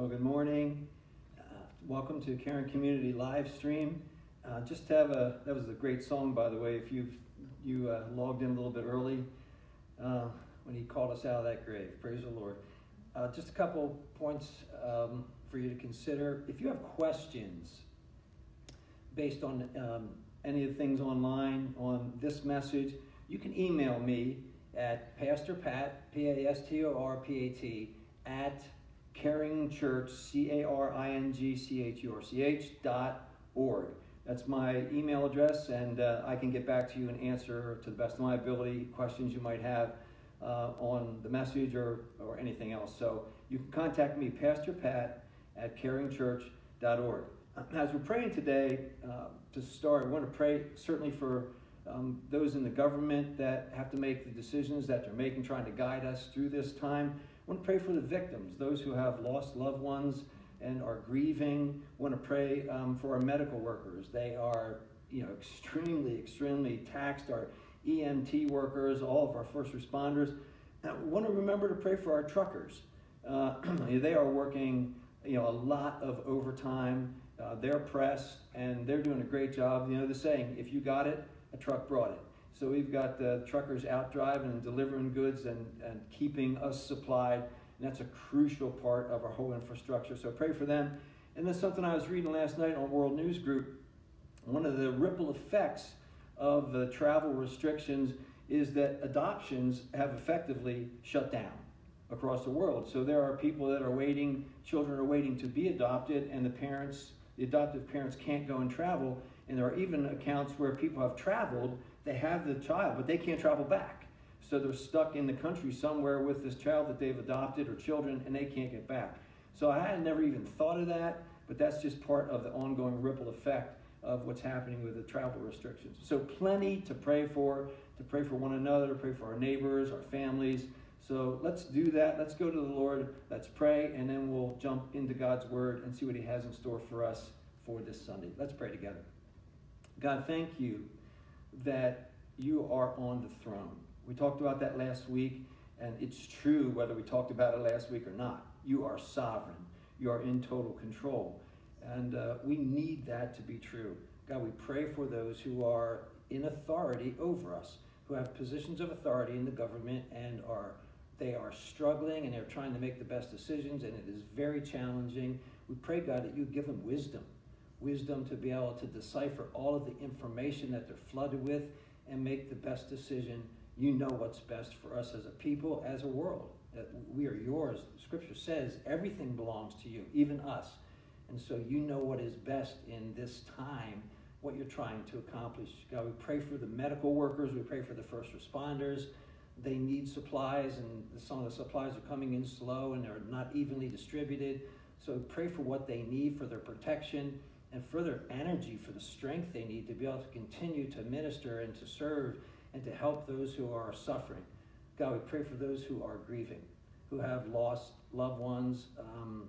Well, good morning. Uh, welcome to Caring Community live stream. Uh, just have a that was a great song, by the way. If you you uh, logged in a little bit early uh, when he called us out of that grave, praise the Lord. Uh, just a couple points um, for you to consider. If you have questions based on um, any of the things online on this message, you can email me at Pastor Pat P A S T O R P A T at Caring Church, C A R I N G C H U R C H dot org. That's my email address, and uh, I can get back to you and answer to the best of my ability questions you might have uh, on the message or, or anything else. So you can contact me, Pastor Pat at caringchurch.org. As we're praying today, uh, to start, we want to pray certainly for um, those in the government that have to make the decisions that they're making, trying to guide us through this time. Want to pray for the victims, those who have lost loved ones and are grieving. Want to pray um, for our medical workers. They are, you know, extremely, extremely taxed. Our EMT workers, all of our first responders. Want to remember to pray for our truckers. Uh, they are working, you know, a lot of overtime. Uh, they're pressed and they're doing a great job. You know the saying, if you got it, a truck brought it. So we've got the truckers out driving and delivering goods and, and keeping us supplied. And that's a crucial part of our whole infrastructure. So pray for them. And then something I was reading last night on World News Group, one of the ripple effects of the travel restrictions is that adoptions have effectively shut down across the world. So there are people that are waiting, children are waiting to be adopted, and the parents, the adoptive parents can't go and travel. And there are even accounts where people have traveled they have the child, but they can't travel back. So they're stuck in the country somewhere with this child that they've adopted or children, and they can't get back. So I had never even thought of that, but that's just part of the ongoing ripple effect of what's happening with the travel restrictions. So plenty to pray for, to pray for one another, to pray for our neighbors, our families. So let's do that. Let's go to the Lord. Let's pray, and then we'll jump into God's word and see what He has in store for us for this Sunday. Let's pray together. God, thank you that you are on the throne. We talked about that last week, and it's true whether we talked about it last week or not. You are sovereign, you are in total control. And uh, we need that to be true. God, we pray for those who are in authority over us, who have positions of authority in the government and are they are struggling and they're trying to make the best decisions and it is very challenging. We pray, God, that you give them wisdom wisdom to be able to decipher all of the information that they're flooded with and make the best decision. You know what's best for us as a people, as a world. That we are yours. Scripture says everything belongs to you, even us. And so you know what is best in this time, what you're trying to accomplish. God, we pray for the medical workers, we pray for the first responders. They need supplies, and some of the supplies are coming in slow and they're not evenly distributed. So pray for what they need for their protection and further energy for the strength they need to be able to continue to minister and to serve and to help those who are suffering. God, we pray for those who are grieving, who have lost loved ones. Um,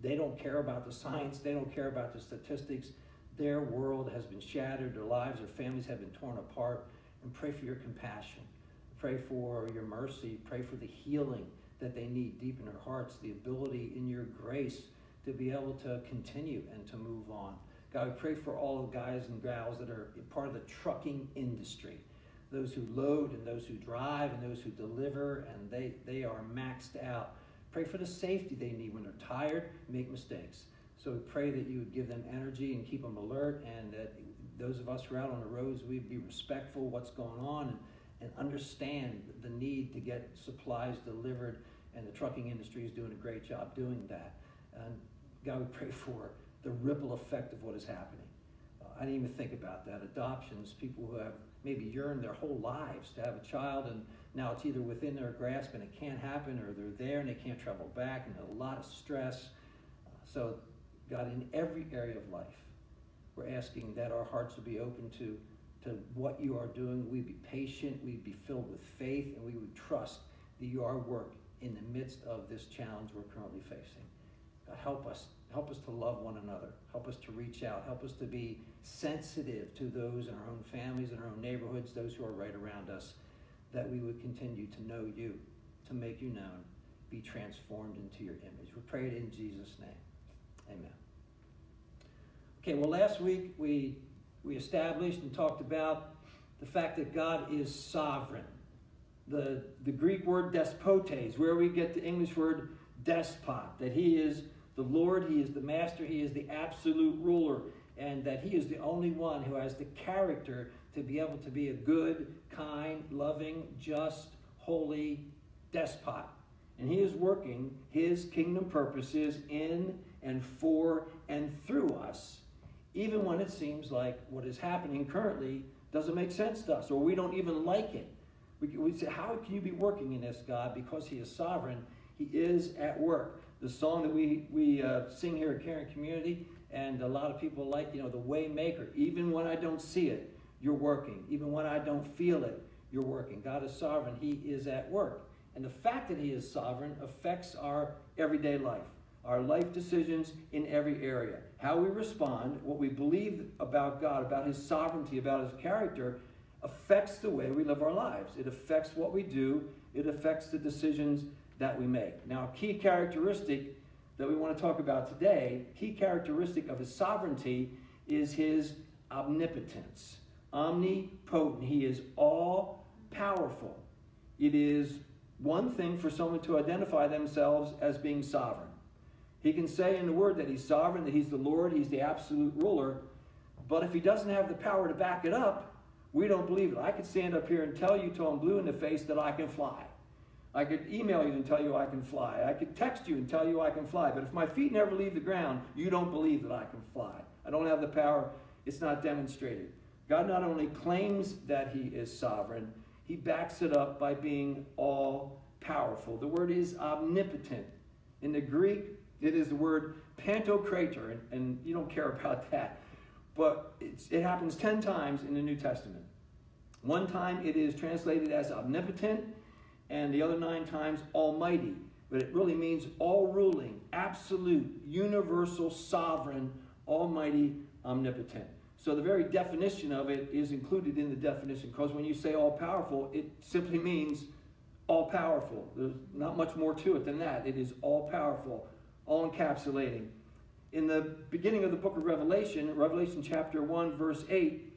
they don't care about the science, they don't care about the statistics. Their world has been shattered, their lives, their families have been torn apart. And pray for your compassion. Pray for your mercy. Pray for the healing that they need deep in their hearts, the ability in your grace to be able to continue and to move on. God, we pray for all the guys and gals that are part of the trucking industry, those who load and those who drive and those who deliver, and they, they are maxed out. Pray for the safety they need when they're tired, make mistakes. So we pray that you would give them energy and keep them alert, and that those of us who are out on the roads, we'd be respectful of what's going on and, and understand the need to get supplies delivered. And the trucking industry is doing a great job doing that. And God, we pray for the ripple effect of what is happening. Uh, I didn't even think about that. Adoptions, people who have maybe yearned their whole lives to have a child, and now it's either within their grasp and it can't happen, or they're there and they can't travel back, and a lot of stress. Uh, so, God, in every area of life, we're asking that our hearts would be open to, to what you are doing. We'd be patient, we'd be filled with faith, and we would trust that you are work in the midst of this challenge we're currently facing. God, help us. Help us to love one another. Help us to reach out. Help us to be sensitive to those in our own families, in our own neighborhoods, those who are right around us, that we would continue to know you, to make you known. be transformed into your image. We pray it in Jesus' name. Amen. Okay, well, last week we, we established and talked about the fact that God is sovereign. The, the Greek word despotes, where we get the English word despot, that he is the Lord, he is the master, he is the absolute ruler, and that he is the only one who has the character to be able to be a good, kind, loving, just, holy despot. And he is working his kingdom purposes in and for and through us, even when it seems like what is happening currently doesn't make sense to us or we don't even like it. We, we say, How can you be working in this, God? Because he is sovereign, he is at work. The song that we, we uh, sing here at Caring Community, and a lot of people like, you know, the Waymaker. Even when I don't see it, you're working. Even when I don't feel it, you're working. God is sovereign, he is at work. And the fact that he is sovereign affects our everyday life, our life decisions in every area. How we respond, what we believe about God, about his sovereignty, about his character, affects the way we live our lives. It affects what we do, it affects the decisions that we make. Now, a key characteristic that we want to talk about today, key characteristic of his sovereignty is his omnipotence. Omnipotent. He is all powerful. It is one thing for someone to identify themselves as being sovereign. He can say in the word that he's sovereign, that he's the Lord, he's the absolute ruler, but if he doesn't have the power to back it up, we don't believe it. I could stand up here and tell you till I'm blue in the face that I can fly. I could email you and tell you I can fly. I could text you and tell you I can fly. But if my feet never leave the ground, you don't believe that I can fly. I don't have the power. It's not demonstrated. God not only claims that he is sovereign, he backs it up by being all powerful. The word is omnipotent. In the Greek, it is the word pantokrator, and, and you don't care about that. But it happens 10 times in the New Testament. One time it is translated as omnipotent, and the other nine times almighty. But it really means all ruling, absolute, universal, sovereign, almighty, omnipotent. So the very definition of it is included in the definition because when you say all powerful, it simply means all powerful. There's not much more to it than that. It is all powerful, all encapsulating. In the beginning of the book of Revelation, Revelation chapter 1, verse 8,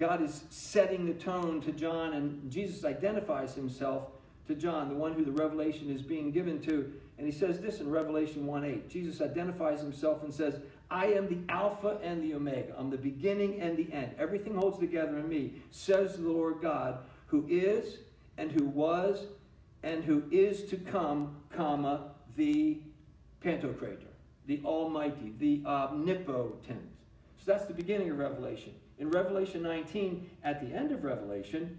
God is setting the tone to John, and Jesus identifies himself to John, the one who the revelation is being given to. And he says this in Revelation 1 8. Jesus identifies himself and says, I am the Alpha and the Omega. I'm the beginning and the end. Everything holds together in me, says the Lord God, who is and who was and who is to come, comma, the Pantocrator, the Almighty, the Omnipotent. So that's the beginning of Revelation. In Revelation 19, at the end of Revelation,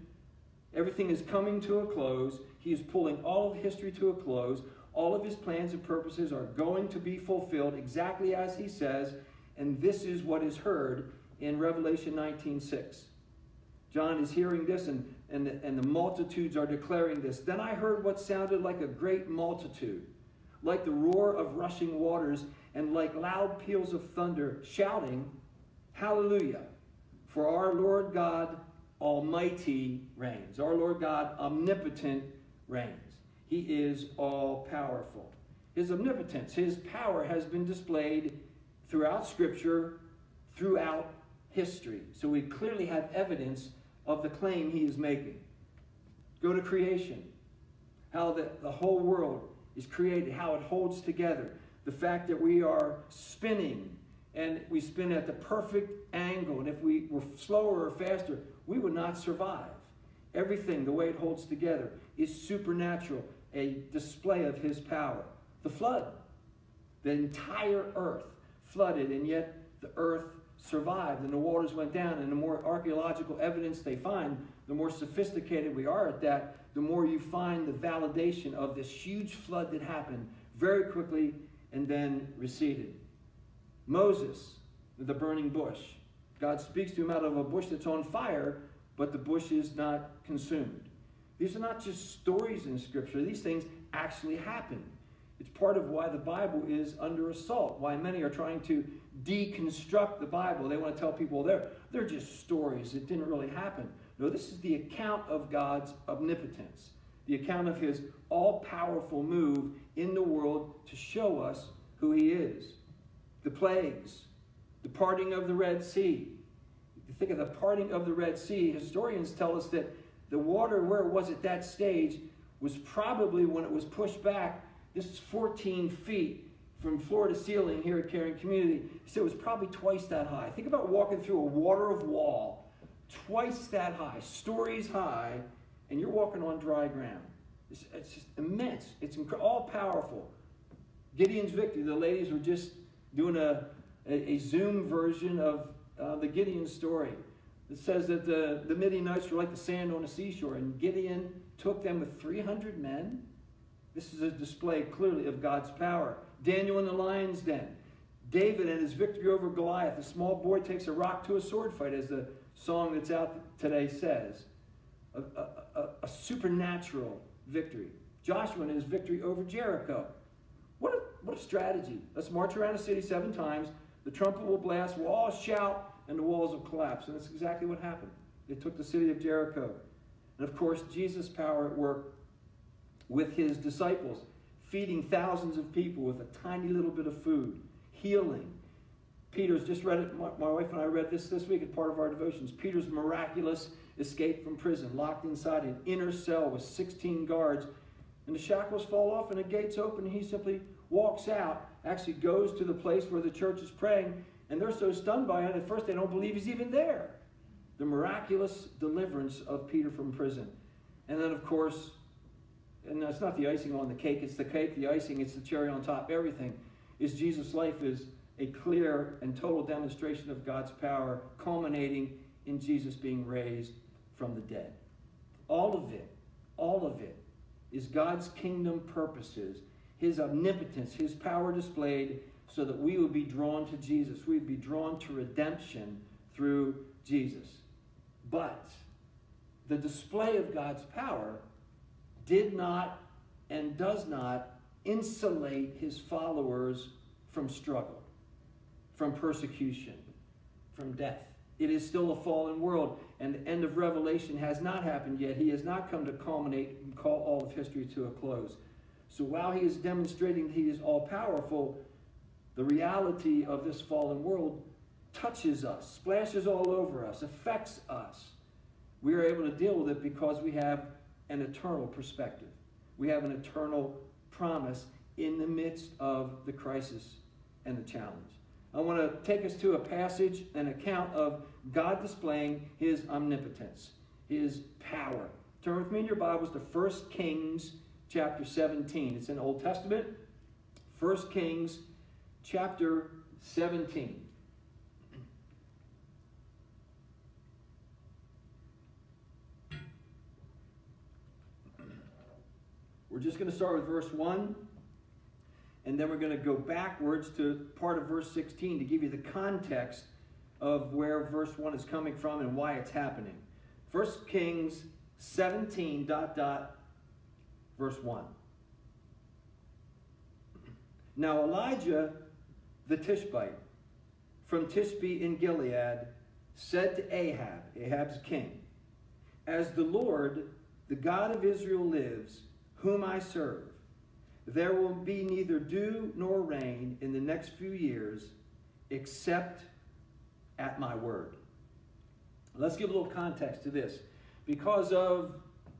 everything is coming to a close. He is pulling all of history to a close. All of his plans and purposes are going to be fulfilled exactly as he says, and this is what is heard in Revelation 19:6. John is hearing this, and, and, the, and the multitudes are declaring this. Then I heard what sounded like a great multitude, like the roar of rushing waters, and like loud peals of thunder, shouting, Hallelujah! For our Lord God Almighty reigns. Our Lord God Omnipotent reigns. He is all powerful. His omnipotence, his power has been displayed throughout Scripture, throughout history. So we clearly have evidence of the claim he is making. Go to creation. How the, the whole world is created, how it holds together. The fact that we are spinning and we spin at the perfect angle, and if we were slower or faster, we would not survive. Everything, the way it holds together, is supernatural a display of his power. The flood. The entire earth flooded, and yet the earth survived and the waters went down. And the more archaeological evidence they find, the more sophisticated we are at that, the more you find the validation of this huge flood that happened very quickly and then receded. Moses, the burning bush. God speaks to him out of a bush that's on fire, but the bush is not consumed. These are not just stories in Scripture, these things actually happen. It's part of why the Bible is under assault, why many are trying to deconstruct the Bible. They want to tell people they're, they're just stories, it didn't really happen. No, this is the account of God's omnipotence, the account of his all powerful move in the world to show us who he is. The plagues, the parting of the Red Sea. You think of the parting of the Red Sea, historians tell us that the water where it was at that stage was probably when it was pushed back, this is 14 feet from floor to ceiling here at Caring Community. So it was probably twice that high. Think about walking through a water of wall, twice that high, stories high, and you're walking on dry ground. It's, it's just immense. It's all powerful. Gideon's victory. The ladies were just doing a, a, a Zoom version of uh, the Gideon story. It says that the, the Midianites were like the sand on a seashore, and Gideon took them with 300 men. This is a display clearly of God's power. Daniel in the lion's den. David and his victory over Goliath. A small boy takes a rock to a sword fight, as the song that's out today says. A, a, a, a supernatural victory. Joshua and his victory over Jericho. What a, what a strategy. Let's march around the city seven times. The trumpet will blast, we'll all shout, and the walls will collapse. And that's exactly what happened. They took the city of Jericho. And of course, Jesus' power at work with his disciples, feeding thousands of people with a tiny little bit of food, healing. Peter's just read it. My, my wife and I read this this week as part of our devotions. Peter's miraculous escape from prison, locked inside an inner cell with 16 guards. And the shackles fall off and the gates open, and he simply walks out, actually goes to the place where the church is praying, and they're so stunned by it, at first they don't believe he's even there. The miraculous deliverance of Peter from prison. And then, of course, and that's not the icing on the cake, it's the cake, the icing, it's the cherry on top, everything, is Jesus' life is a clear and total demonstration of God's power, culminating in Jesus being raised from the dead. All of it, all of it, is God's kingdom purposes, his omnipotence, his power displayed so that we would be drawn to Jesus. We'd be drawn to redemption through Jesus. But the display of God's power did not and does not insulate his followers from struggle, from persecution, from death. It is still a fallen world, and the end of Revelation has not happened yet. He has not come to culminate and call all of history to a close. So while he is demonstrating that he is all powerful, the reality of this fallen world touches us, splashes all over us, affects us. We are able to deal with it because we have an eternal perspective. We have an eternal promise in the midst of the crisis and the challenge. I want to take us to a passage, an account of God displaying his omnipotence, his power. Turn with me in your Bibles to 1 Kings chapter 17. It's in Old Testament. 1 Kings chapter 17. We're just going to start with verse 1, and then we're going to go backwards to part of verse 16 to give you the context of where verse 1 is coming from and why it's happening. 1 Kings 17, dot, dot, verse 1. Now Elijah the Tishbite from Tishbe in Gilead said to Ahab, Ahab's king, As the Lord, the God of Israel, lives, whom I serve, there will be neither dew nor rain in the next few years except at my word. Let's give a little context to this. Because of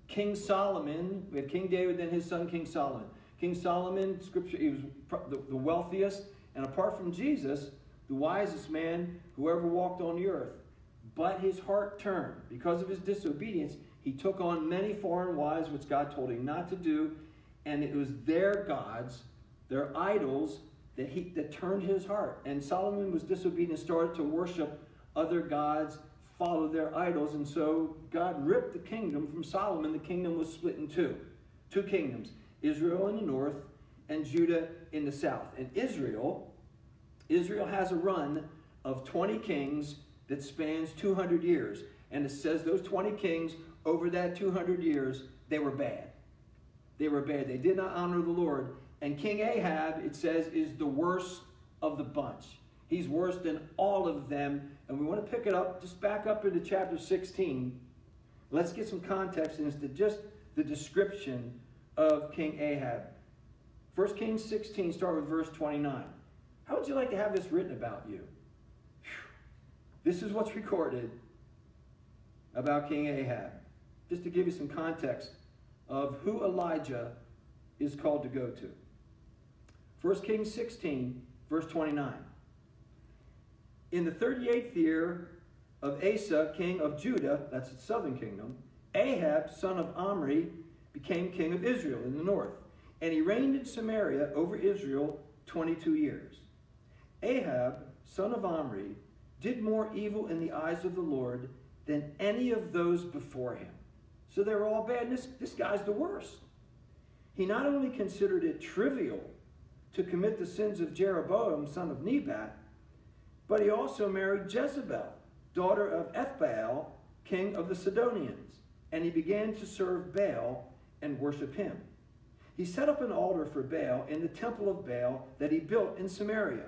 King Solomon, we had King David, then his son King Solomon. King Solomon, scripture, he was the wealthiest, and apart from Jesus, the wisest man who ever walked on the earth. But his heart turned. Because of his disobedience, he took on many foreign wives, which God told him not to do, and it was their gods, their idols, that he that turned his heart. And Solomon was disobedient, started to worship other gods, follow their idols, and so God ripped the kingdom from Solomon. The kingdom was split in two, two kingdoms: Israel in the north and Judah in the south. And Israel, Israel has a run of 20 kings that spans 200 years. And it says those 20 kings over that 200 years, they were bad. They were bad. They did not honor the Lord. And King Ahab, it says, is the worst of the bunch. He's worse than all of them. And we want to pick it up, just back up into chapter 16. Let's get some context into just the description of King Ahab. 1 Kings 16, start with verse 29. How would you like to have this written about you? This is what's recorded about King Ahab. Just to give you some context of who Elijah is called to go to. 1 Kings 16, verse 29. In the 38th year of Asa, king of Judah, that's the southern kingdom, Ahab, son of Omri, became king of Israel in the north. And he reigned in Samaria over Israel 22 years. Ahab, son of Omri, did more evil in the eyes of the Lord than any of those before him. So they were all bad. This, this guy's the worst. He not only considered it trivial to commit the sins of Jeroboam, son of Nebat, but he also married Jezebel, daughter of Ethbaal, king of the Sidonians, and he began to serve Baal and worship him. He set up an altar for Baal in the temple of Baal that he built in Samaria.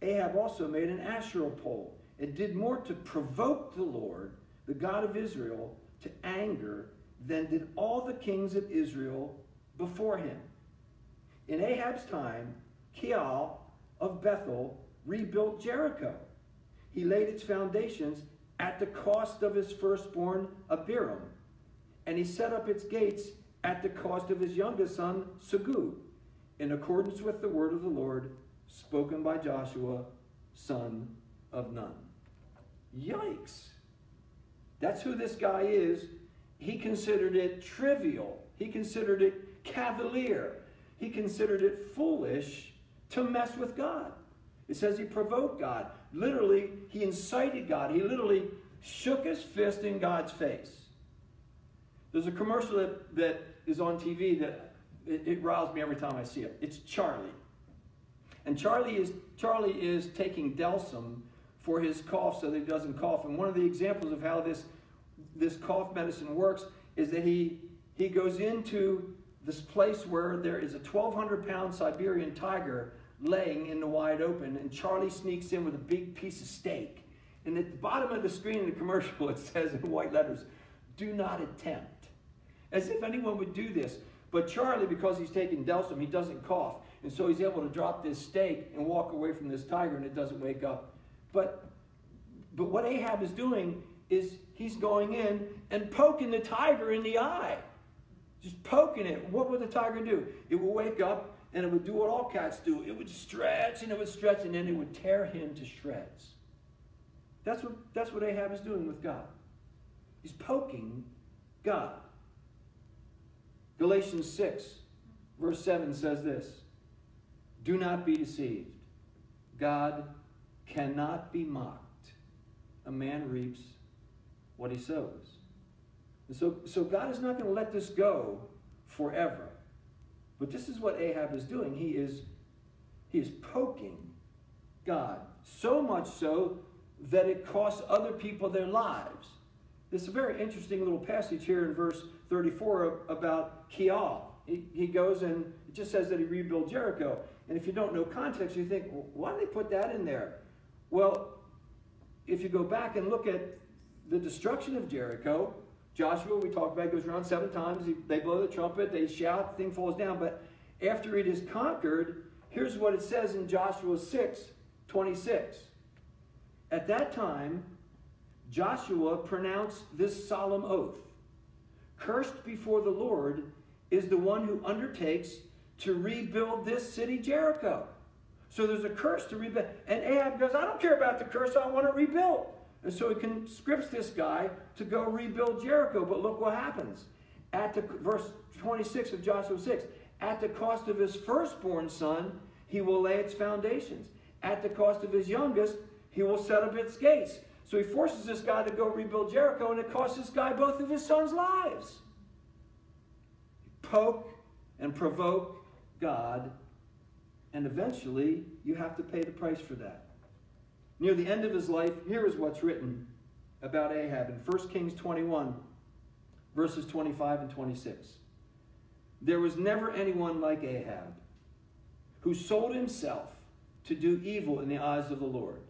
Ahab also made an Asherah pole and did more to provoke the Lord, the God of Israel, to anger than did all the kings of Israel before him. In Ahab's time, Kial of Bethel rebuilt Jericho. He laid its foundations at the cost of his firstborn Abiram, and he set up its gates at the cost of his youngest son Segub, in accordance with the word of the Lord spoken by Joshua, son of Nun. Yikes! That's who this guy is. He considered it trivial. He considered it cavalier. He considered it foolish to mess with God. It says he provoked God. Literally, he incited God. He literally shook his fist in God's face. There's a commercial that, that is on TV that it, it riles me every time I see it. It's Charlie. And Charlie is, Charlie is taking Delsym for his cough so that he doesn't cough. And one of the examples of how this, this cough medicine works is that he, he goes into this place where there is a 1,200 pound Siberian tiger laying in the wide open, and Charlie sneaks in with a big piece of steak. And at the bottom of the screen in the commercial, it says in white letters, do not attempt. As if anyone would do this. But Charlie, because he's taking Delsym, he doesn't cough. And so he's able to drop this steak and walk away from this tiger and it doesn't wake up. But, but what Ahab is doing is he's going in and poking the tiger in the eye. Just poking it. What would the tiger do? It would wake up and it would do what all cats do. It would stretch and it would stretch and then it would tear him to shreds. That's what, that's what Ahab is doing with God. He's poking God. Galatians 6, verse 7 says this Do not be deceived. God cannot be mocked. A man reaps what he sows. And so, so God is not going to let this go forever. But this is what Ahab is doing. He is, he is poking God. So much so that it costs other people their lives. This is a very interesting little passage here in verse 34 about Kial. He, he goes and it just says that he rebuilt Jericho. And if you don't know context, you think, well, why did they put that in there? Well, if you go back and look at the destruction of Jericho, Joshua, we talked about, goes around seven times. He, they blow the trumpet, they shout, the thing falls down. But after it is conquered, here's what it says in Joshua 6 26. At that time, Joshua pronounced this solemn oath Cursed before the Lord is the one who undertakes to rebuild this city, Jericho. So there's a curse to rebuild. And Ahab goes, I don't care about the curse, I want it rebuilt. And so he conscripts this guy to go rebuild Jericho. But look what happens. At the verse 26 of Joshua 6, at the cost of his firstborn son, he will lay its foundations. At the cost of his youngest, he will set up its gates. So he forces this guy to go rebuild Jericho, and it costs this guy both of his sons' lives. Poke and provoke God, and eventually you have to pay the price for that. Near the end of his life, here is what's written about Ahab in 1 Kings 21, verses 25 and 26. There was never anyone like Ahab who sold himself to do evil in the eyes of the Lord.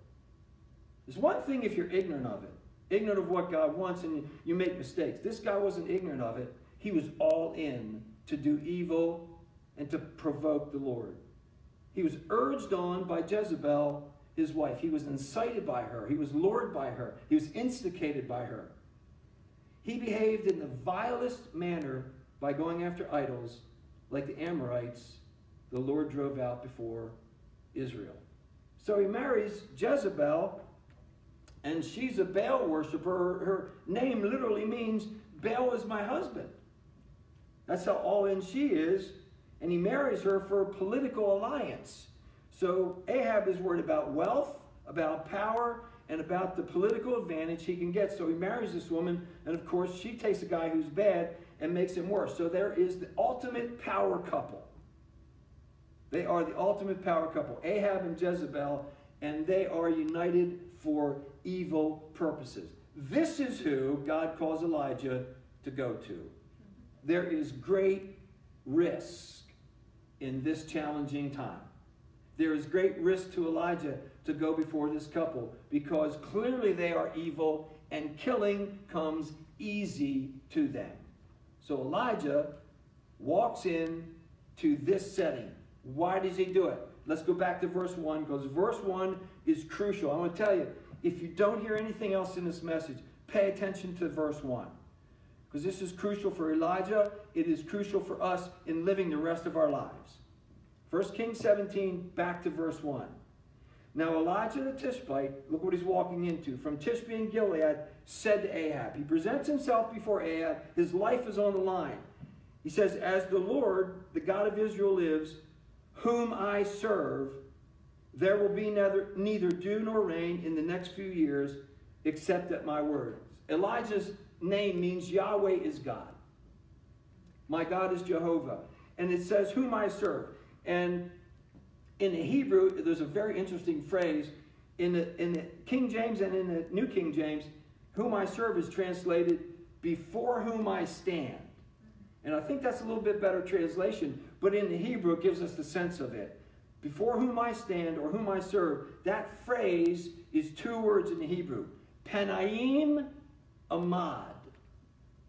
It's one thing if you're ignorant of it, ignorant of what God wants, and you, make mistakes. This guy wasn't ignorant of it. He was all in to do evil and to provoke the Lord. He was urged on by Jezebel, his wife. He was incited by her. He was lured by her. He was instigated by her. He behaved in the vilest manner by going after idols like the Amorites the Lord drove out before Israel. So he marries Jezebel, and she's a Baal worshiper. Her, name literally means Baal is my husband. That's how all in she is. And he marries her for a political alliance. So Ahab is worried about wealth, about power, and about the political advantage he can get. So he marries this woman, and of course, she takes a guy who's bad and makes him worse. So there is the ultimate power couple. They are the ultimate power couple, Ahab and Jezebel, and they are united for evil purposes. This is who God calls Elijah to go to. There is great risk in this challenging time. There is great risk to Elijah to go before this couple because clearly they are evil and killing comes easy to them. So Elijah walks in to this setting. Why does he do it? Let's go back to verse 1 because verse 1 is crucial. I want to tell you, if you don't hear anything else in this message, pay attention to verse 1 because this is crucial for Elijah. It is crucial for us in living the rest of our lives. 1 Kings 17, back to verse 1. Now Elijah the Tishbite, look what he's walking into. From Tishbe in Gilead, said to Ahab. He presents himself before Ahab. His life is on the line. He says, As the Lord, the God of Israel, lives, whom I serve, there will be neither, neither dew nor rain in the next few years except at my word. Elijah's name means Yahweh is God. My God is Jehovah. And it says, whom I serve. And in the Hebrew, there's a very interesting phrase. In the, in the King James and in the New King James, whom I serve is translated, before whom I stand. And I think that's a little bit better translation, but in the Hebrew, it gives us the sense of it. Before whom I stand or whom I serve, that phrase is two words in the Hebrew. Penaim Amad.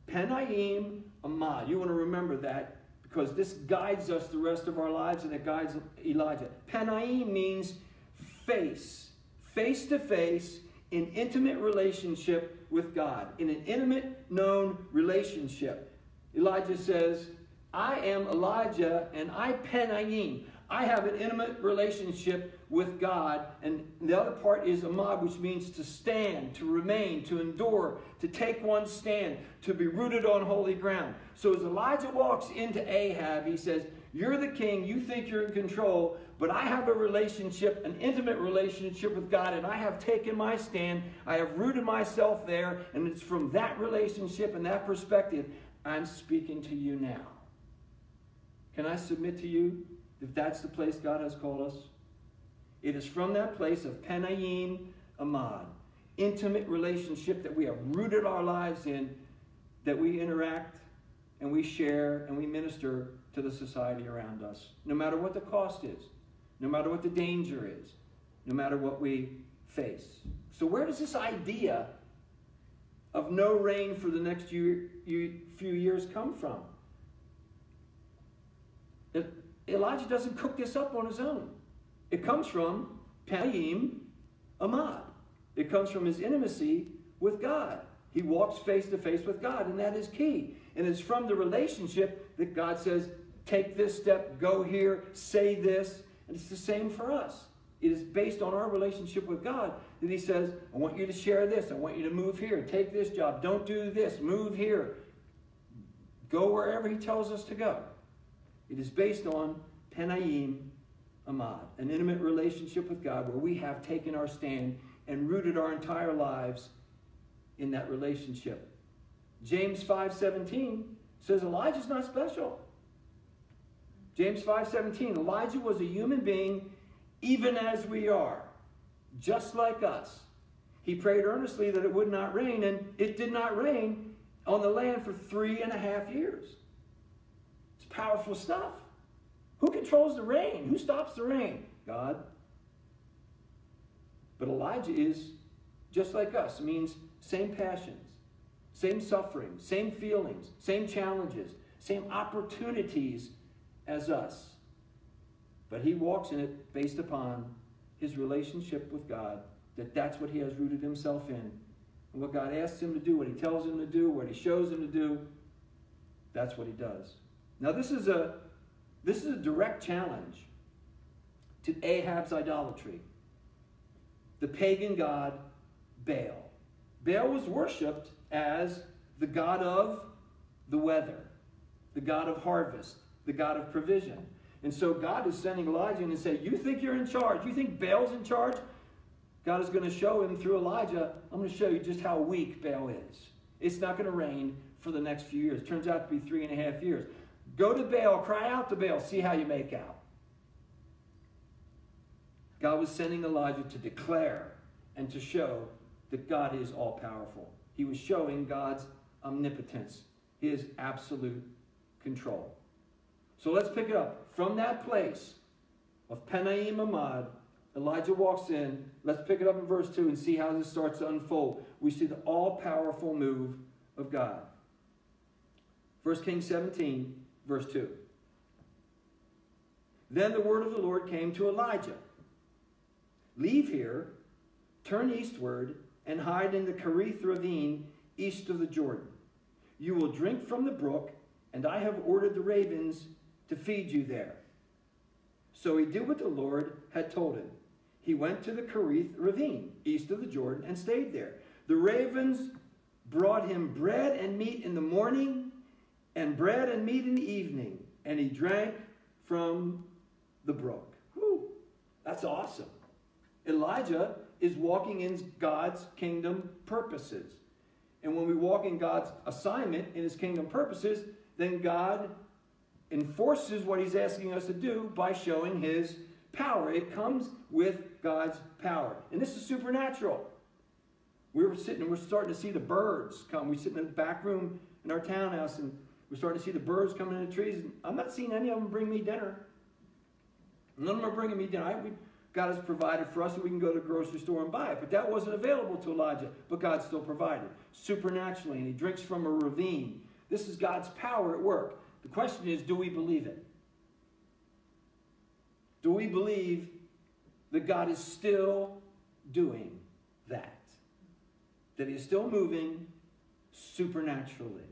Penaim Amad. You want to remember that because this guides us the rest of our lives and it guides Elijah. Penaim means face, face to face, in intimate relationship with God, in an intimate, known relationship. Elijah says, I am Elijah and I Penaim. I have an intimate relationship with God. And the other part is Amad, which means to stand, to remain, to endure, to take one stand, to be rooted on holy ground. So as Elijah walks into Ahab, he says, You're the king, you think you're in control, but I have a relationship, an intimate relationship with God, and I have taken my stand. I have rooted myself there, and it's from that relationship and that perspective I'm speaking to you now. Can I submit to you if that's the place God has called us? It is from that place of Penayim Amad, intimate relationship that we have rooted our lives in, that we interact and we share and we minister to the society around us, no matter what the cost is, no matter what the danger is, no matter what we face. So, where does this idea of no rain for the next few years come from? Elijah doesn't cook this up on his own. It comes from Paim Amad. It comes from his intimacy with God. He walks face to face with God, and that is key. And it's from the relationship that God says, take this step, go here, say this. And it's the same for us. It is based on our relationship with God that He says, I want you to share this. I want you to move here. Take this job. Don't do this. Move here. Go wherever He tells us to go. It is based on Penayim Amad, an intimate relationship with God where we have taken our stand and rooted our entire lives in that relationship. James 5:17 says Elijah's not special. James 5:17 Elijah was a human being even as we are, just like us. He prayed earnestly that it would not rain, and it did not rain on the land for three and a half years. Powerful stuff. Who controls the rain? Who stops the rain? God. But Elijah is just like us, it means same passions, same suffering, same feelings, same challenges, same opportunities as us. But he walks in it based upon his relationship with God, that that's what he has rooted himself in. And what God asks him to do, what he tells him to do, what he shows him to do, that's what he does. Now this is a this is a direct challenge to Ahab's idolatry. The pagan god Baal. Baal was worshipped as the god of the weather, the god of harvest, the god of provision. And so God is sending Elijah and say, You think you're in charge? You think Baal's in charge? God is going to show him through Elijah, I'm going to show you just how weak Baal is. It's not going to rain for the next few years. Turns out to be three and a half years. Go to Baal, cry out to Baal, see how you make out. God was sending Elijah to declare and to show that God is all powerful. He was showing God's omnipotence, his absolute control. So let's pick it up. From that place of Penaim Amad, Elijah walks in. Let's pick it up in verse 2 and see how this starts to unfold. We see the all powerful move of God. 1 Kings 17, verse 2. Then the word of the Lord came to Elijah Leave here, turn eastward, and hide in the Kerith ravine east of the Jordan. You will drink from the brook, and I have ordered the ravens to feed you there. So he did what the Lord had told him. He went to the Kerith ravine east of the Jordan and stayed there. The ravens brought him bread and meat in the morning and bread and meat in the evening, and he drank from the brook. Whew, that's awesome. Elijah is walking in God's kingdom purposes. And when we walk in God's assignment in his kingdom purposes, then God enforces what he's asking us to do by showing his power. It comes with God's power. And this is supernatural. We were sitting and we're starting to see the birds come. We sit in the back room in our townhouse and we're starting to see the birds coming in the trees. And I'm not seeing any of them bring me dinner. None of them are bringing me dinner. I, we, God has provided for us so we can go to the grocery store and buy it. But that wasn't available to Elijah. But God still provided supernaturally. And he drinks from a ravine. This is God's power at work. The question is do we believe it? Do we believe that God is still doing that? That He is still moving supernaturally?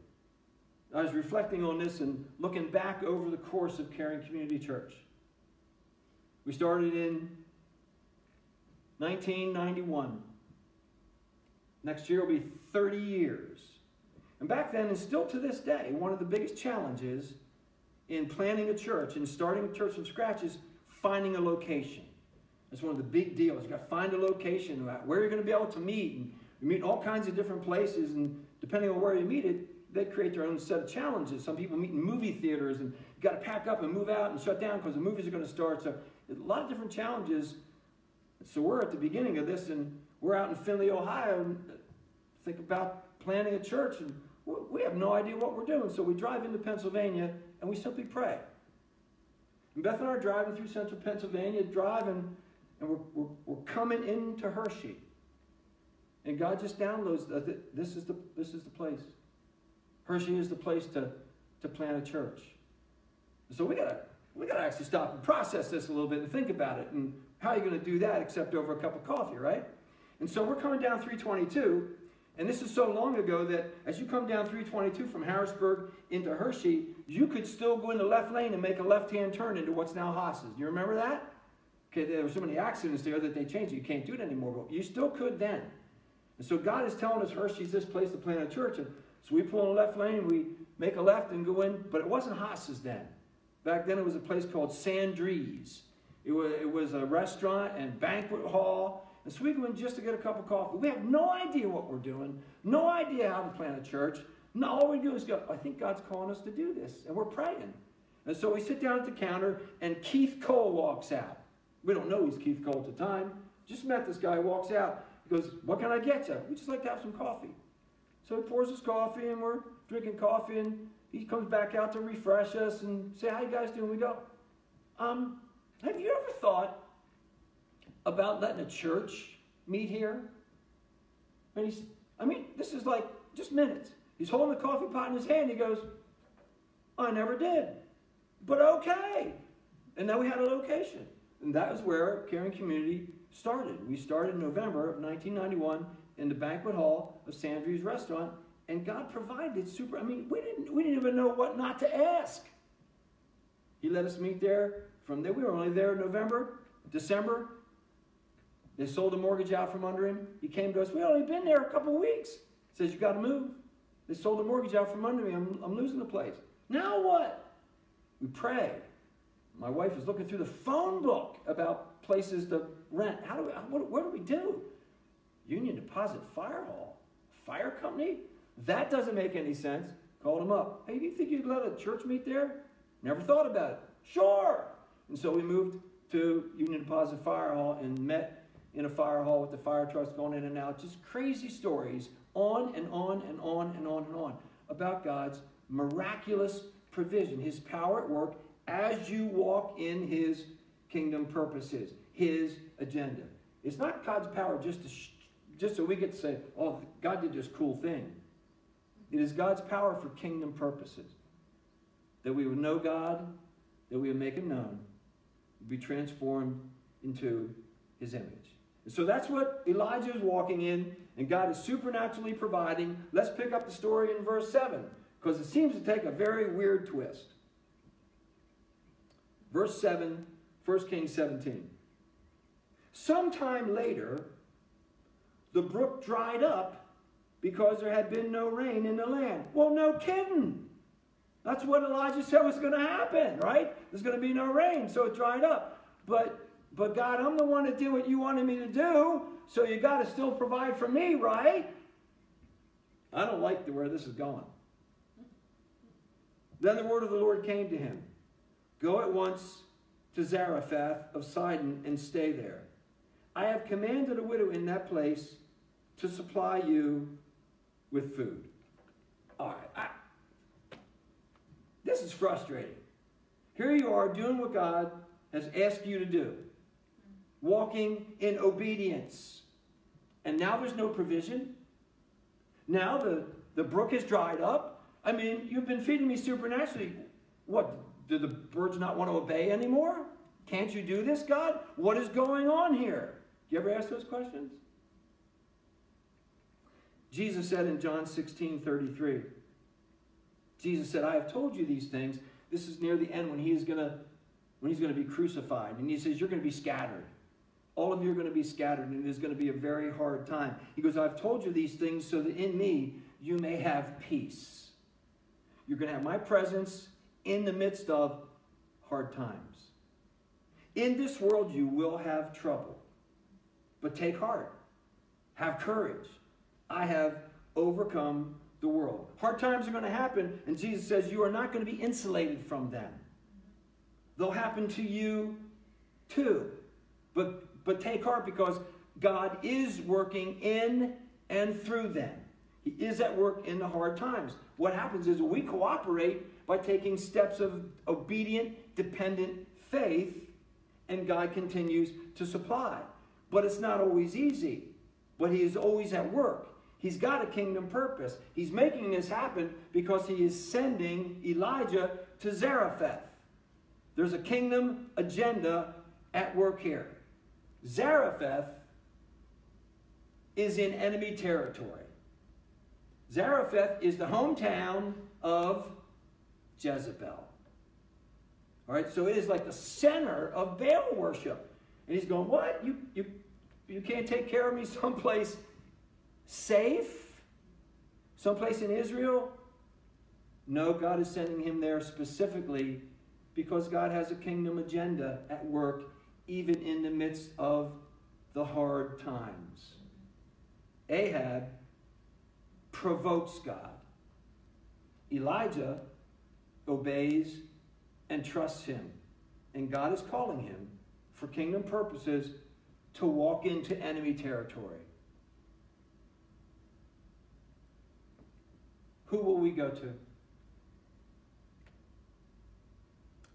I was reflecting on this and looking back over the course of Caring Community Church. We started in 1991. Next year will be 30 years. And back then, and still to this day, one of the biggest challenges in planning a church and starting a church from scratch is finding a location. That's one of the big deals. You've got to find a location, where you're going to be able to meet. And you meet all kinds of different places, and depending on where you meet it, they create their own set of challenges. Some people meet in movie theaters, and you got to pack up and move out and shut down because the movies are going to start. So a lot of different challenges. So we're at the beginning of this, and we're out in Findlay, Ohio, and uh, think about planning a church, and we have no idea what we're doing. So we drive into Pennsylvania, and we simply pray. And Beth and I are driving through central Pennsylvania, driving, and we're, we're, we're coming into Hershey. And God just downloads uh, that this is the, this is the place. Hershey is the place to, to plant a church. So we gotta we gotta actually stop and process this a little bit and think about it. And how are you going to do that except over a cup of coffee, right? And so we're coming down 322, and this is so long ago that as you come down 322 from Harrisburg into Hershey, you could still go in the left lane and make a left-hand turn into what's now Haas's. Do you remember that? Okay, there were so many accidents there that they changed it. You can't do it anymore, but you still could then. And so God is telling us Hershey's this place to plant a church. And so we pull in the left lane, we make a left and go in, but it wasn't Haas's then. Back then it was a place called Sandries. It was, it was a restaurant and banquet hall and so we go in just to get a cup of coffee. We have no idea what we're doing, no idea how to plant a church. No, all we do is go, I think God's calling us to do this. And we're praying. And so we sit down at the counter, and Keith Cole walks out. We don't know he's Keith Cole at the time. Just met this guy, walks out. He goes, What can I get you? We just like to have some coffee. So he pours us coffee, and we're drinking coffee, and he comes back out to refresh us and say, How you guys doing? We go, um, Have you ever thought about letting a church meet here? And he's, I mean, this is like just minutes. He's holding the coffee pot in his hand. He goes, I never did. But okay. And then we had a location. And that was where Caring Community started. We started in November of 1991 in the banquet hall of Sandry's restaurant, and God provided super. I mean, we didn't, we didn't even know what not to ask. He let us meet there. From there, we were only there in November, December. They sold the mortgage out from under him. He came to us. We only been there a couple weeks. He says, You got to move. They sold the mortgage out from under me. I'm, I'm losing the place. Now what? We pray. My wife is looking through the phone book about places to rent. How do we, what, what do we do? Union Deposit Fire Hall? Fire company? That doesn't make any sense. Called him up. Hey, do you think you'd let a church meet there? Never thought about it. Sure. And so we moved to Union Deposit Fire Hall and met in a fire hall with the fire trucks going in and out. Just crazy stories on and on and on and on and on about God's miraculous provision, His power at work as you walk in His kingdom purposes, His agenda. It's not God's power just to just so we get to say, "Oh, God did this cool thing." It is God's power for kingdom purposes that we would know God, that we would make Him known, be transformed into His image. And so that's what Elijah is walking in, and God is supernaturally providing. Let's pick up the story in verse 7, because it seems to take a very weird twist. Verse 7, 1 Kings 17. Sometime later, the brook dried up because there had been no rain in the land. Well, no kidding. That's what Elijah said was going to happen, right? There's going to be no rain, so it dried up. But but God, I'm the one that did what you wanted me to do, so you got to still provide for me, right? I don't like the, where this is going. Then the word of the Lord came to him Go at once to Zarephath of Sidon and stay there. I have commanded a widow in that place to supply you with food. All right. I, this is frustrating. Here you are doing what God has asked you to do, walking in obedience. And now there's no provision. Now the, the brook has dried up. I mean, you've been feeding me supernaturally. What, do the birds not want to obey anymore? Can't you do this, God? What is going on here? Do you ever ask those questions? Jesus said in John 16 33, Jesus said, I have told you these things. This is near the end when he is to when he's going to be crucified. And he says, You're going to be scattered. All of you are going to be scattered, and it is going to be a very hard time. He goes, I've told you these things so that in me you may have peace. You're going to have my presence in the midst of hard times. In this world you will have trouble, but take heart. Have courage. I have overcome the world. Hard times are going to happen, and Jesus says you are not going to be insulated from them. They'll happen to you too. But, but take heart because God is working in and through them. He is at work in the hard times. What happens is we cooperate by taking steps of obedient, dependent faith, and God continues to supply. But it's not always easy. But He is always at work. He's got a kingdom purpose. He's making this happen because he is sending Elijah to Zarephath. There's a kingdom agenda at work here. Zarephath is in enemy territory. Zarephath is the hometown of Jezebel. All right, so it is like the center of Baal worship. And he's going, What? You, you, you can't take care of me someplace safe? Someplace in Israel? No, God is sending him there specifically because God has a kingdom agenda at work even in the midst of the hard times. Ahab provokes God. Elijah obeys and trusts him. And God is calling him for kingdom purposes to walk into enemy territory. Who will we go to?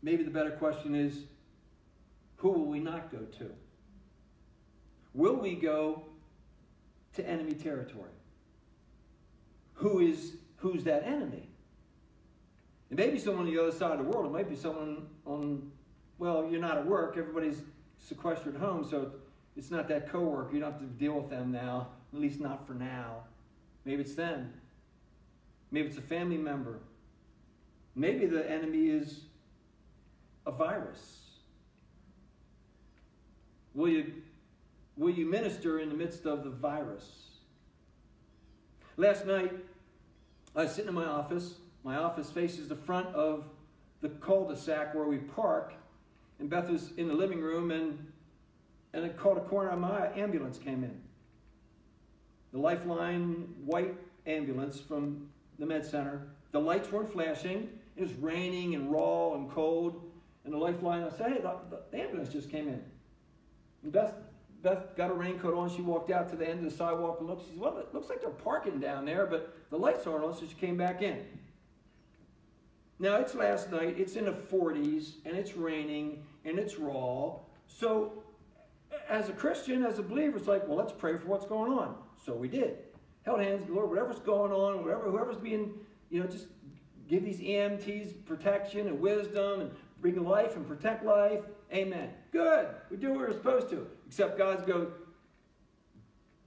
Maybe the better question is who will we not go to? Will we go to enemy territory? who is who's that enemy. It may be someone on the other side of the world. It might be someone on, well, you're not at work. Everybody's sequestered home, so it's not that coworker. You don't have to deal with them now, at least not for now. Maybe it's them. Maybe it's a family member. Maybe the enemy is a virus. Will you, will you minister in the midst of the virus? Last night, I was sitting in my office. My office faces the front of the cul-de-sac where we park. And Beth was in the living room, and, and it caught a corner. of My ambulance came in. The Lifeline white ambulance from the med center. The lights weren't flashing. It was raining and raw and cold. And the Lifeline, I said, hey, the, the ambulance just came in. And Beth, Beth got a raincoat on. She walked out to the end of the sidewalk and looked. She said, well, it looks like they're parking down there, but the lights aren't on, so she came back in. Now, it's last night. It's in the 40s, and it's raining, and it's raw. So, as a Christian, as a believer, it's like, well, let's pray for what's going on. So we did. Held hands, Lord, whatever's going on, whatever, whoever's being, you know, just give these EMTs protection and wisdom and bring life and protect life. Amen. Good. We do what we're supposed to. Except God's go,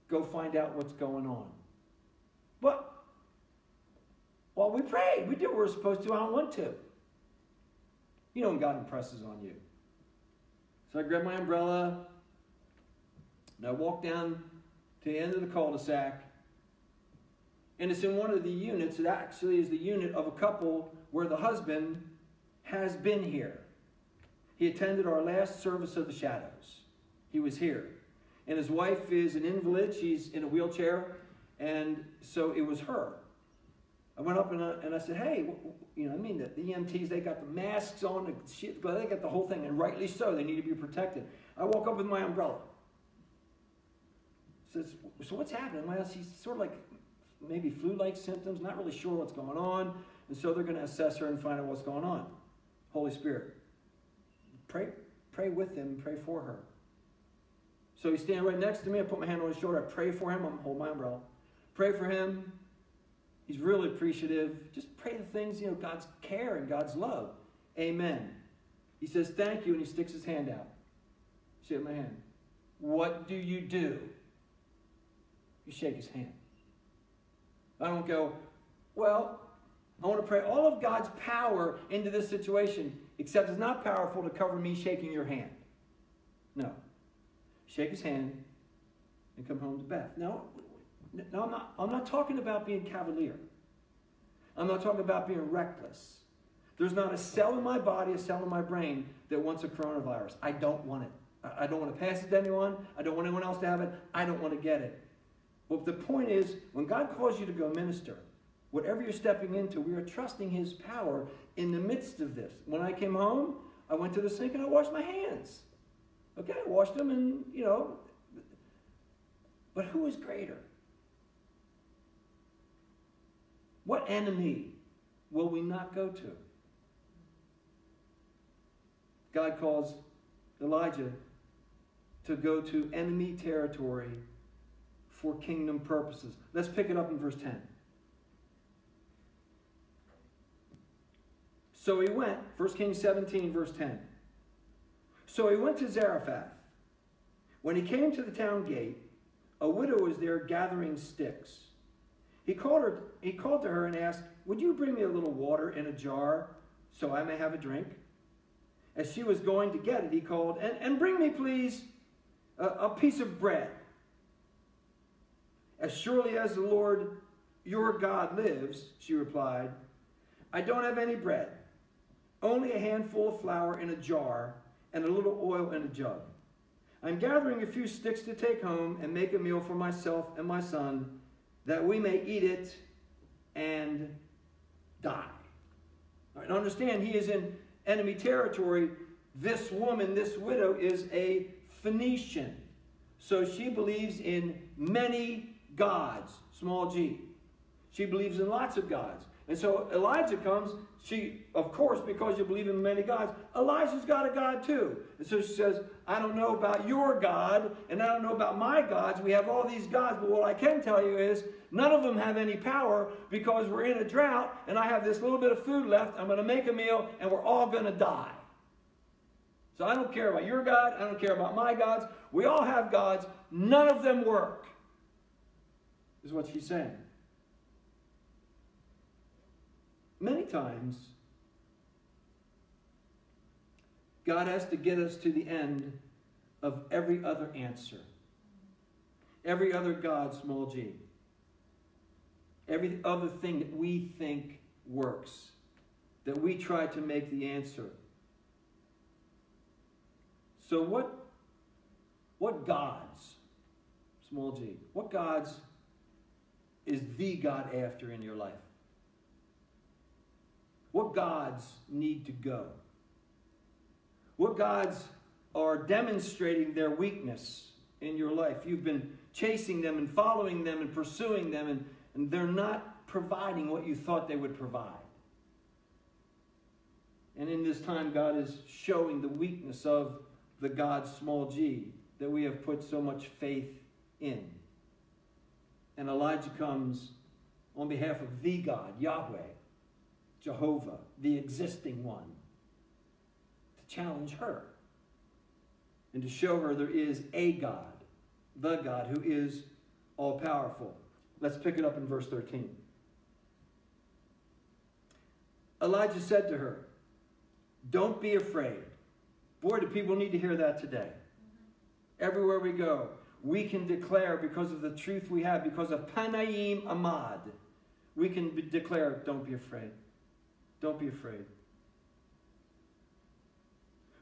go find out what's going on. But, well, we prayed. We did what we're supposed to. I don't want to. You know when God impresses on you. So I grabbed my umbrella and I walked down to the end of the cul-de-sac. And it's in one of the units. It actually is the unit of a couple where the husband has been here. He attended our last service of the shadows. He was here. And his wife is an invalid. She's in a wheelchair. And so it was her. I went up and I, and I said, hey, you know, I mean, the, the EMTs, they got the masks on, the shit, they got the whole thing, and rightly so, they need to be protected. I walk up with my umbrella. Says, so what's happening? Well, she's sort of like maybe flu-like symptoms, not really sure what's going on, and so they're going to assess her and find out what's going on. Holy Spirit. Pray, pray with him, pray for her. So he's standing right next to me. I put my hand on his shoulder. I pray for him. I'm hold my umbrella. Pray for him. He's really appreciative. Just pray the things, you know, God's care and God's love. Amen. He says, thank you, and he sticks his hand out. Shake my hand. What do you do? You shake his hand. I don't go, well, I want to pray all of God's power into this situation, except it's not powerful to cover me shaking your hand. No. Shake his hand and come home to Beth. No, no I'm, not, I'm not talking about being cavalier. I'm not talking about being reckless. There's not a cell in my body, a cell in my brain that wants a coronavirus. I don't want it. I don't want to pass it to anyone. I don't want anyone else to have it. I don't want to get it. But the point is, when God calls you to go minister, whatever you're stepping into, we are trusting His power in the midst of this. When I came home, I went to the sink and I washed my hands. Okay, I washed them and, you know, but who is greater? What enemy will we not go to? God calls Elijah to go to enemy territory for kingdom purposes. Let's pick it up in verse 10. So he went, 1 Kings 17, verse 10. So he went to Zarephath. When he came to the town gate, a widow was there gathering sticks. He called, her, he called to her and asked, Would you bring me a little water in a jar so I may have a drink? As she was going to get it, he called, And, and bring me, please, a, a piece of bread. As surely as the Lord your God lives, she replied, I don't have any bread, only a handful of flour in a jar and a little oil in a jug. I'm gathering a few sticks to take home and make a meal for myself and my son, that we may eat it and die. Right, understand, he is in enemy territory. This woman, this widow, is a Phoenician. So she believes in many gods, small g. She believes in lots of gods. And so Elijah comes. She, of course, because you believe in many gods, Elijah's got a God too. And so she says, I don't know about your God, and I don't know about my gods. We have all these gods, but what I can tell you is none of them have any power because we're in a drought, and I have this little bit of food left. I'm going to make a meal, and we're all going to die. So I don't care about your God. I don't care about my gods. We all have gods. None of them work, is what she's saying. Many times, God has to get us to the end of every other answer, every other God, small g, every other thing that we think works, that we try to make the answer. So, what, what gods, small g, what gods is the God after in your life? What gods need to go? What gods are demonstrating their weakness in your life? You've been chasing them and following them and pursuing them, and, and they're not providing what you thought they would provide. And in this time, God is showing the weakness of the God small g that we have put so much faith in. And Elijah comes on behalf of the God, Yahweh, Jehovah, the existing one, to challenge her and to show her there is a God, the God who is all powerful. Let's pick it up in verse 13. Elijah said to her, Don't be afraid. Boy, do people need to hear that today. Everywhere we go, we can declare because of the truth we have, because of Panayim Amad, we can be, declare, Don't be afraid. Don't be afraid.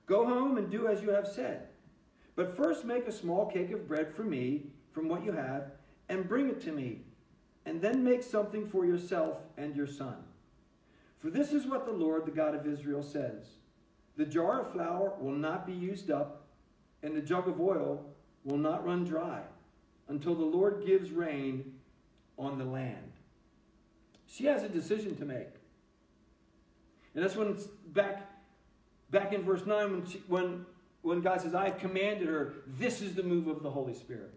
Go home and do as you have said. But first make a small cake of bread for me from what you have and bring it to me. And then make something for yourself and your son. For this is what the Lord, the God of Israel, says The jar of flour will not be used up, and the jug of oil will not run dry until the Lord gives rain on the land. She has a decision to make. And that's when back, back in verse 9 when, she, when, when God says, I have commanded her, this is the move of the Holy Spirit.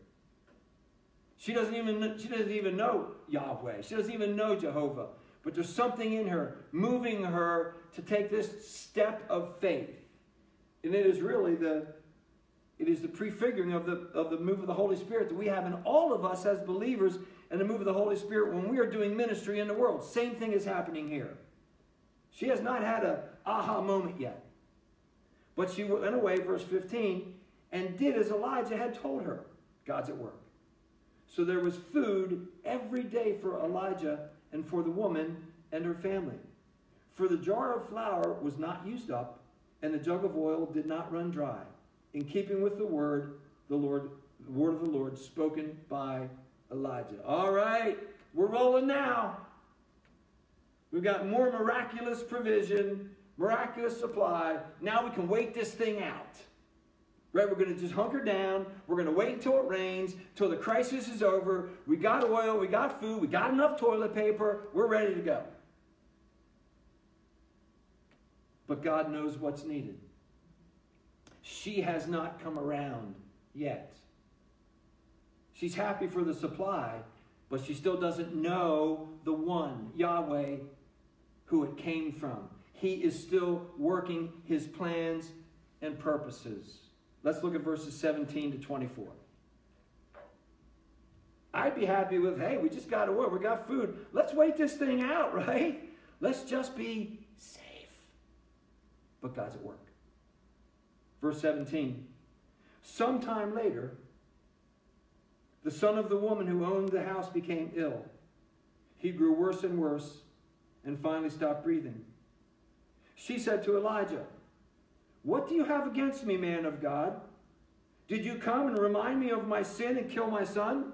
She doesn't even she doesn't even know Yahweh. She doesn't even know Jehovah. But there's something in her moving her to take this step of faith. And it is really the it is the prefiguring of the of the move of the Holy Spirit that we have in all of us as believers and the move of the Holy Spirit when we are doing ministry in the world. Same thing is happening here. She has not had a aha moment yet. But she went away, verse 15, and did as Elijah had told her. God's at work. So there was food every day for Elijah and for the woman and her family. For the jar of flour was not used up, and the jug of oil did not run dry, in keeping with the word the Lord, the word of the Lord spoken by Elijah. All right, we're rolling now. We've got more miraculous provision, miraculous supply. Now we can wait this thing out. Right? We're going to just hunker down. We're going to wait until it rains, until the crisis is over. We got oil, we got food, we got enough toilet paper. We're ready to go. But God knows what's needed. She has not come around yet. She's happy for the supply, but she still doesn't know the one, Yahweh, who it came from. He is still working his plans and purposes. Let's look at verses 17 to 24. I'd be happy with, hey, we just got oil, we got food. Let's wait this thing out, right? Let's just be safe. But God's at work. Verse 17. Sometime later, the son of the woman who owned the house became ill. He grew worse and worse and finally stopped breathing. She said to Elijah, What do you have against me, man of God? Did you come and remind me of my sin and kill my son?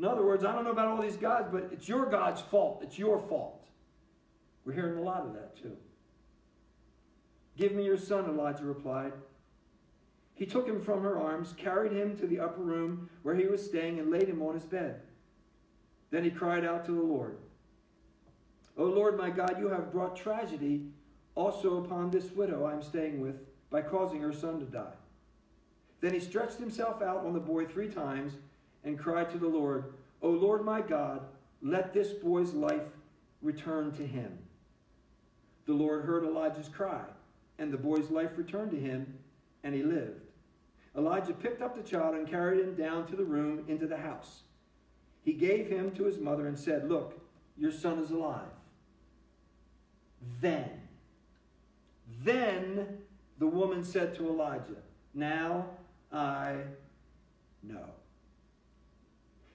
In other words, I don't know about all these gods, but it's your God's fault. It's your fault. We're hearing a lot of that too. Give me your son, Elijah replied. He took him from her arms, carried him to the upper room where he was staying, and laid him on his bed. Then he cried out to the Lord. O Lord my God, you have brought tragedy also upon this widow I am staying with by causing her son to die. Then he stretched himself out on the boy three times and cried to the Lord, O Lord my God, let this boy's life return to him. The Lord heard Elijah's cry, and the boy's life returned to him, and he lived. Elijah picked up the child and carried him down to the room into the house. He gave him to his mother and said, Look, your son is alive. Then, then the woman said to Elijah, Now I know.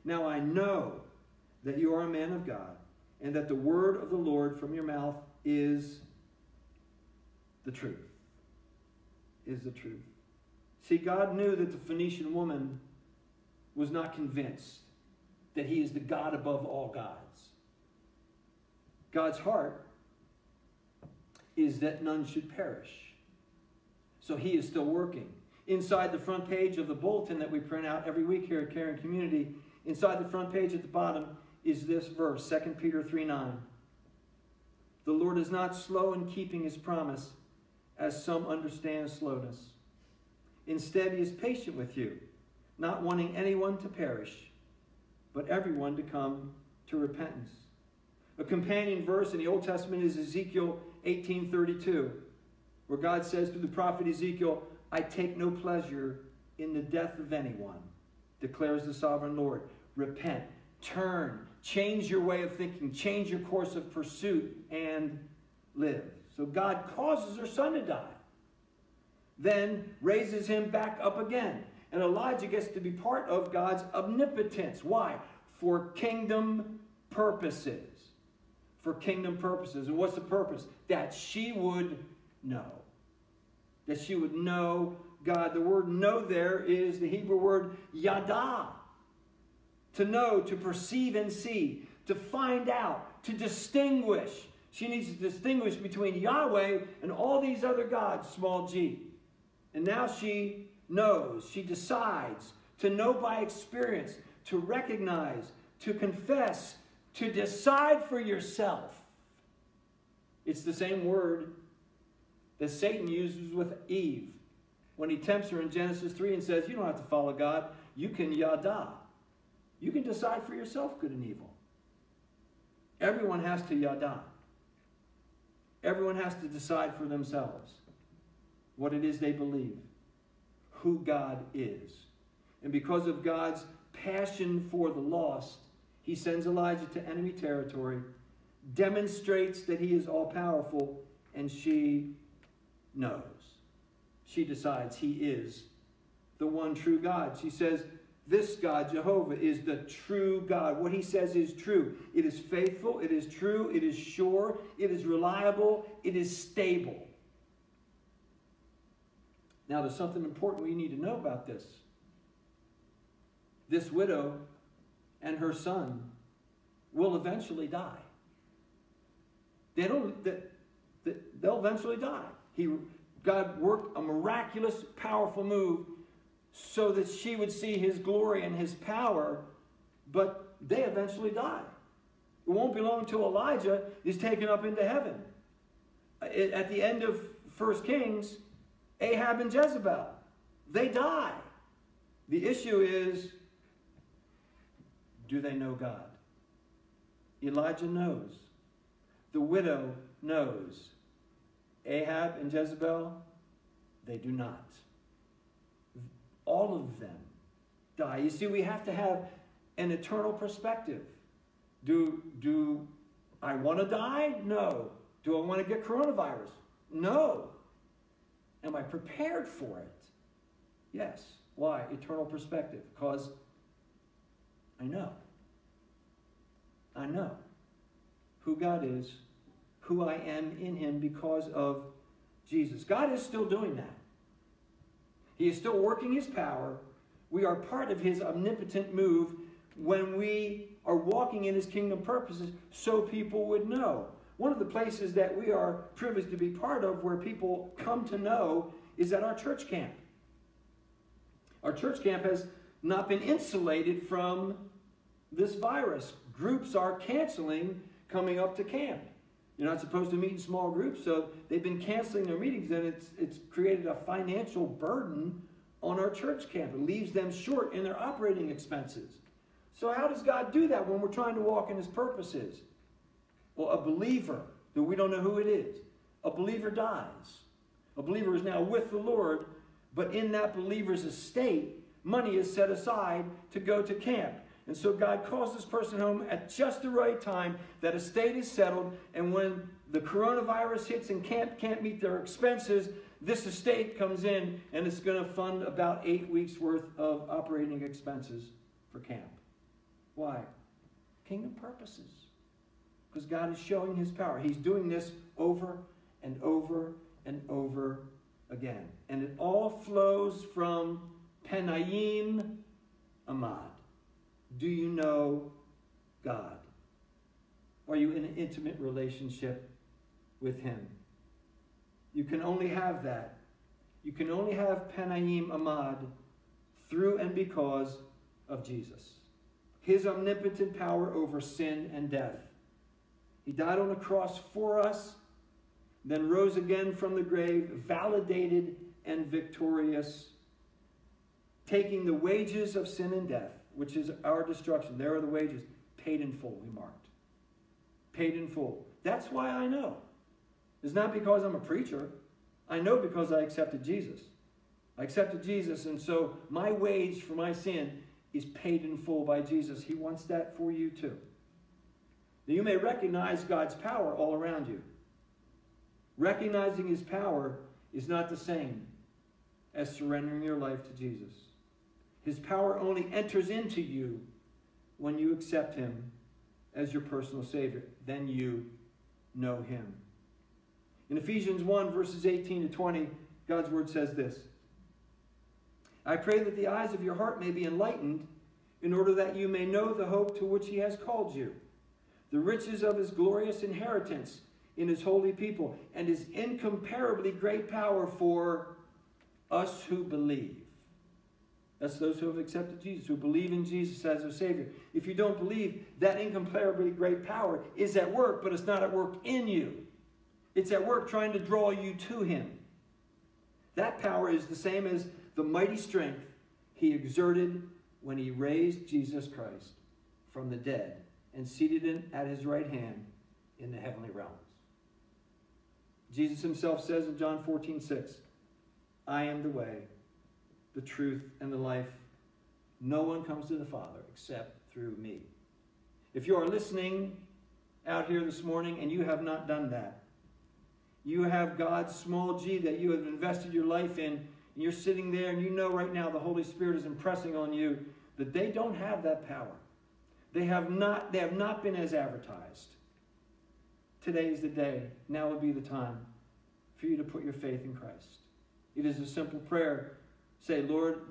Now I know that you are a man of God, and that the word of the Lord from your mouth is the truth. Is the truth. See, God knew that the Phoenician woman was not convinced that he is the God above all gods. God's heart is that none should perish. So he is still working. Inside the front page of the bulletin that we print out every week here at Caring Community, inside the front page at the bottom is this verse, 2 Peter 3 9. The Lord is not slow in keeping his promise, as some understand slowness. Instead, he is patient with you, not wanting anyone to perish, but everyone to come to repentance. A companion verse in the Old Testament is Ezekiel 18:32, where God says through the prophet Ezekiel, "I take no pleasure in the death of anyone," declares the sovereign Lord. Repent, turn, change your way of thinking, change your course of pursuit, and live. So God causes her son to die, then raises him back up again. And Elijah gets to be part of God's omnipotence. Why? For kingdom purposes for kingdom purposes. And what's the purpose? That she would know. That she would know God. The word know there is the Hebrew word yada. To know, to perceive and see, to find out, to distinguish. She needs to distinguish between Yahweh and all these other gods, small g. And now she knows, she decides to know by experience, to recognize, to confess, to decide for yourself. It's the same word that Satan uses with Eve when he tempts her in Genesis 3 and says, You don't have to follow God. You can yada. You can decide for yourself good and evil. Everyone has to yada. Everyone has to decide for themselves what it is they believe, who God is. And because of God's passion for the lost, he sends Elijah to enemy territory, demonstrates that he is all powerful, and she knows. She decides he is the one true God. She says, This God, Jehovah, is the true God. What he says is true. It is faithful, it is true, it is sure, it is reliable, it is stable. Now, there's something important we need to know about this. This widow and her son will eventually die. They don't, they, they'll eventually die. He, God worked a miraculous, powerful move so that she would see his glory and his power, but they eventually die. It won't be long until Elijah is taken up into heaven. At the end of First Kings, Ahab and Jezebel, they die. The issue is do they know God? Elijah knows. The widow knows. Ahab and Jezebel, they do not. All of them die. You see, we have to have an eternal perspective. Do, do I want to die? No. Do I want to get coronavirus? No. Am I prepared for it? Yes. Why? Eternal perspective. Because I know. I know who God is, who I am in Him because of Jesus. God is still doing that. He is still working His power. We are part of His omnipotent move when we are walking in His kingdom purposes so people would know. One of the places that we are privileged to be part of where people come to know is at our church camp. Our church camp has not been insulated from this virus. Groups are canceling coming up to camp. You're not supposed to meet in small groups, so they've been canceling their meetings, and it's, it's created a financial burden on our church camp. It leaves them short in their operating expenses. So, how does God do that when we're trying to walk in His purposes? Well, a believer, that we don't know who it is, a believer dies. A believer is now with the Lord, but in that believer's estate, money is set aside to go to camp. And so God calls this person home at just the right time. That estate is settled, and when the coronavirus hits and camp can't meet their expenses, this estate comes in and it's going to fund about eight weeks worth of operating expenses for camp. Why? Kingdom purposes. Because God is showing his power. He's doing this over and over and over again. And it all flows from Penayim Amad. Do you know God? Are you in an intimate relationship with Him? You can only have that. You can only have Penayim Amad through and because of Jesus. His omnipotent power over sin and death. He died on the cross for us, then rose again from the grave, validated and victorious, taking the wages of sin and death, which is our destruction. There are the wages, paid in full, we marked. Paid in full. That's why I know. It's not because I'm a preacher. I know because I accepted Jesus. I accepted Jesus, and so my wage for my sin is paid in full by Jesus. He wants that for you too. Now, you may recognize God's power all around you. Recognizing his power is not the same as surrendering your life to Jesus. His power only enters into you when you accept him as your personal Savior. Then you know him. In Ephesians 1, verses 18 to 20, God's word says this I pray that the eyes of your heart may be enlightened, in order that you may know the hope to which he has called you, the riches of his glorious inheritance in his holy people, and his incomparably great power for us who believe. That's those who have accepted Jesus, who believe in Jesus as their Savior. If you don't believe, that incomparably great power is at work, but it's not at work in you. It's at work trying to draw you to Him. That power is the same as the mighty strength He exerted when He raised Jesus Christ from the dead and seated at His right hand in the heavenly realms. Jesus Himself says in John 14, 6, I am the way, the truth, and the life. No one comes to the Father except through me. If you are listening out here this morning and you have not done that, you have God's small g that you have invested your life in, and you're sitting there and you know right now the Holy Spirit is impressing on you that they don't have that power. They have not, they have not been as advertised. Today is the day. Now would be the time for you to put your faith in Christ. It is a simple prayer. Say, Lord,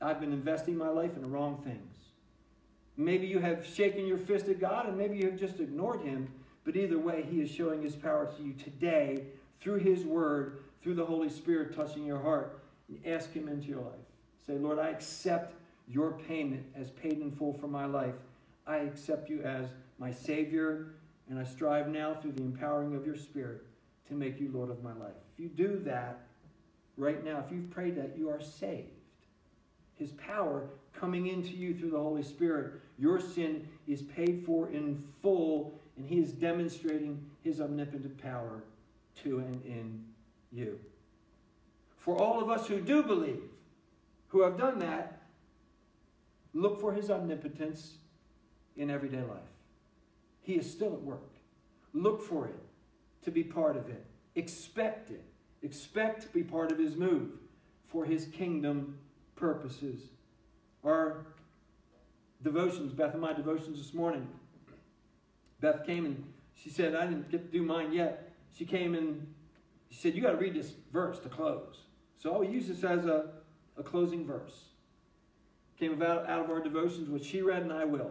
I've been investing my life in the wrong things. Maybe you have shaken your fist at God and maybe you have just ignored him. But either way, he is showing his power to you today through his word, through the Holy Spirit touching your heart. And ask him into your life. Say, Lord, I accept your payment as paid in full for my life. I accept you as my Savior, and I strive now through the empowering of your Spirit to make you Lord of my life. If you do that right now, if you've prayed that, you are saved. His power coming into you through the Holy Spirit, your sin is paid for in full, and He is demonstrating His omnipotent power to and in you. For all of us who do believe, who have done that, look for His omnipotence in everyday life. He is still at work. Look for it to be part of it. Expect it. Expect to be part of his move for his kingdom purposes. Our devotions, Beth and my devotions this morning. Beth came and she said, I didn't get to do mine yet. She came and she said, You got to read this verse to close. So I'll use this as a, a closing verse. Came about out of our devotions, which she read and I will.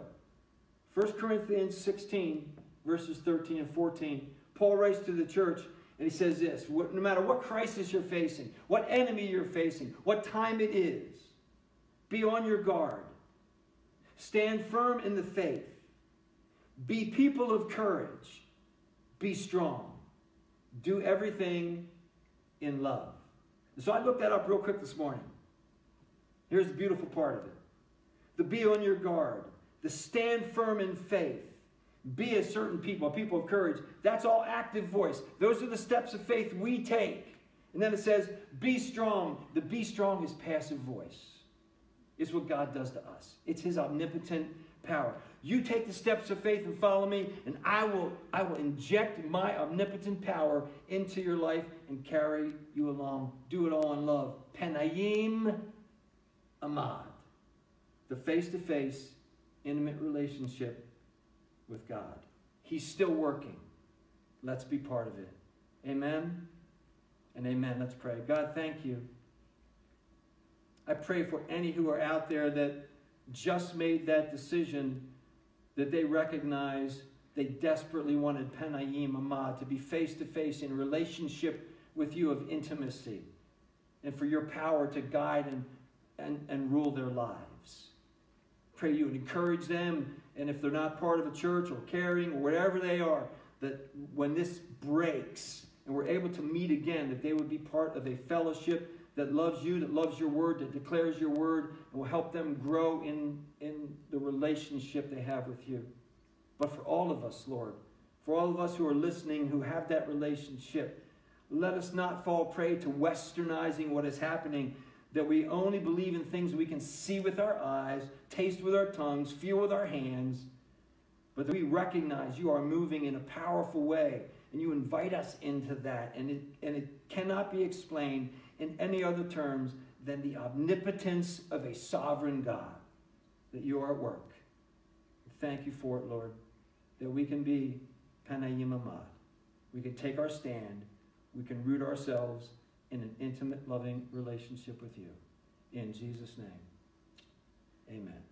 1 Corinthians 16, verses 13 and 14. Paul writes to the church and he says this No matter what crisis you're facing, what enemy you're facing, what time it is, be on your guard. Stand firm in the faith. Be people of courage. Be strong. Do everything in love. So I looked that up real quick this morning. Here's the beautiful part of it the be on your guard, the stand firm in faith, be a certain people, people of courage. That's all active voice. Those are the steps of faith we take. And then it says, be strong. The be strong is passive voice. It's what God does to us. It's his omnipotent power. You take the steps of faith and follow me, and I will, I will inject my omnipotent power into your life and carry you along. Do it all in love. Penayim Amad. The face to face, intimate relationship with God. He's still working. Let's be part of it. Amen and amen. Let's pray. God, thank you. I pray for any who are out there that just made that decision that they recognize they desperately wanted Penayim Amad to be face to face in relationship with you of intimacy and for your power to guide and, and, and rule their lives. Pray you would encourage them, and if they're not part of a church or caring or whatever they are, that when this breaks and we're able to meet again, that they would be part of a fellowship that loves you, that loves your word, that declares your word, and will help them grow in, in the relationship they have with you. But for all of us, Lord, for all of us who are listening who have that relationship, let us not fall prey to westernizing what is happening, that we only believe in things we can see with our eyes, taste with our tongues, feel with our hands, but that we recognize you are moving in a powerful way and you invite us into that. And it, and it cannot be explained in any other terms than the omnipotence of a sovereign God, that you are at work. Thank you for it, Lord, that we can be Panayim. We can take our stand. We can root ourselves in an intimate, loving relationship with you. In Jesus' name, amen.